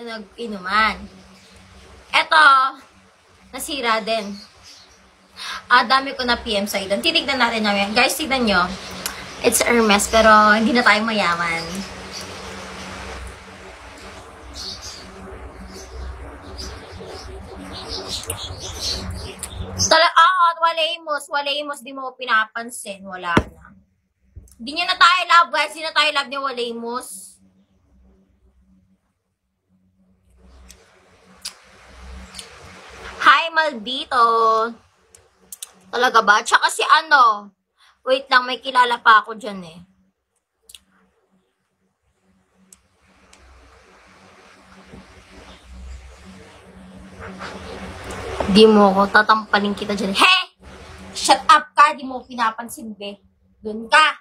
na nag-inuman. Eto, nasira din. Ah, dami ko na PM sa doon. Titignan natin namin. Guys, tignan nyo. It's Hermes, pero hindi na tayo mayaman. Tala, ah, walemos, walemos, di mo pinapansin. Wala na. Di nyo na tayo love, guys. Di na tayo love ni walemos. Hi, Maldito. Talaga ba? Tsaka si ano, wait lang, may kilala pa ako dyan eh. Di mo ko, tatampaling kita dyan. He! Shut up ka, di mo pinapansin, be. Doon ka.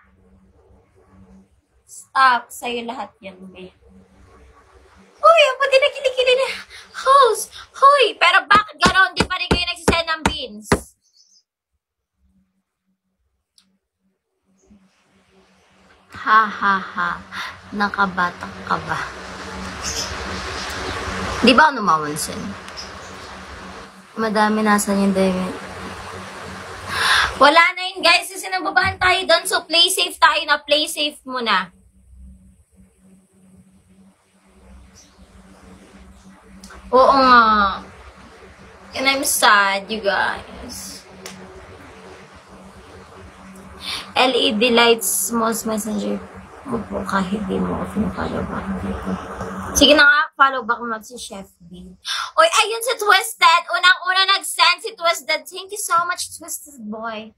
Stop, sa'yo lahat yan, be. Uy, ang pati na kilikili na. Host, hoy, pero bakit gano'n? Di pa rin kayo nagsisend ng beans. Ha ha ha. Nakabatak ka ba? Di ba ako numamansin? Madami nasan yung diamond. Wala na yun guys kasi nagbabahan tayo doon. So play safe tayo na. Play safe muna. Oo nga. And I'm sad, you guys. LED lights, most messenger. Opo, kahit di mo ako follow back dito. Sige na nga, follow back mo si Chef B. Oy, ayun si Twisted. Unang-una nag-send si Twisted. Thank you so much, Twisted Boy.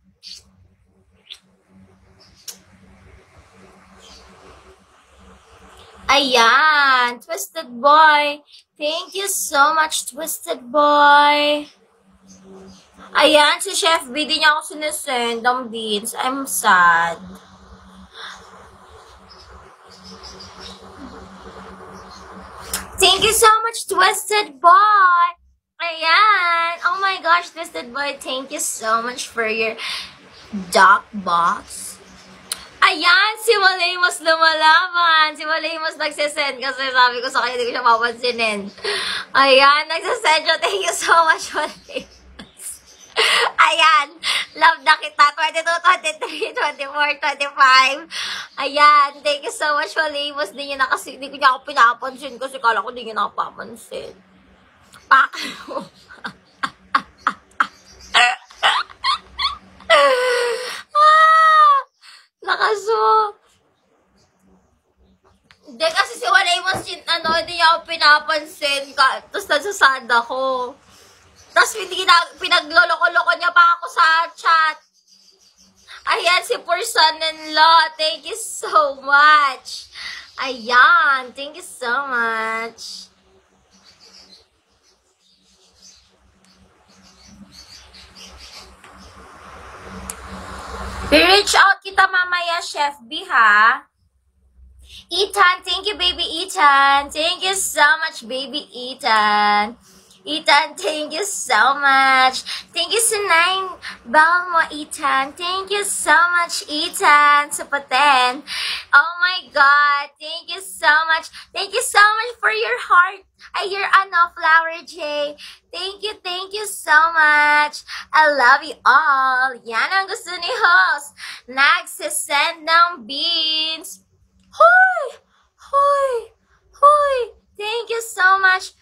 Ayan, Twisted Boy. Thank you so much, Twisted Boy. Ayan, si Chef B, di niya ako sinesend ang beans. I'm sad. Thank you so much, Twisted Boy. Ayan. Oh my gosh, Twisted Boy, thank you so much for your doc box. Ayan, si Malamos lumalaban. Si Malamos nagsisend kasi sabi ko sa kanya, hindi ko siya papansinin. Ayan, nagsisend siya. Thank you so much, Malamos. Ayan, love na kita. 22, 23, 24, 25. Ayan, thank you so much, Malamos. Hindi niya na kasi, hindi ko niya ako pinapansin kasi kala ko hindi niya nakapapansin. Pakalo. ah! Nakaso. Hindi kasi si Walay mas ano, hindi niya ako pinapansin. Tapos nasasad ako. Tapos pinagloloko-loko niya pa ako sa chat. Ayan, si person-in-law. Thank you so much. Ayan, thank you so much. I-reach out kita mamaya, Chef B, ha? Ethan, thank you, baby Ethan. Thank you so much, baby Ethan. Ethan, thank you so much. Thank you, Sinay. Bawal mo, Ethan. Thank you so much, Ethan, sa paten. Oh my God. Thank you so much. Thank you so much for your heart. Ay, your ano, Flower J. Thank you, thank you so much. I love you all. Yan ang gusto ni host. Nagsisend ng beans. Hoy! Hoy! Hoy! Thank you so much.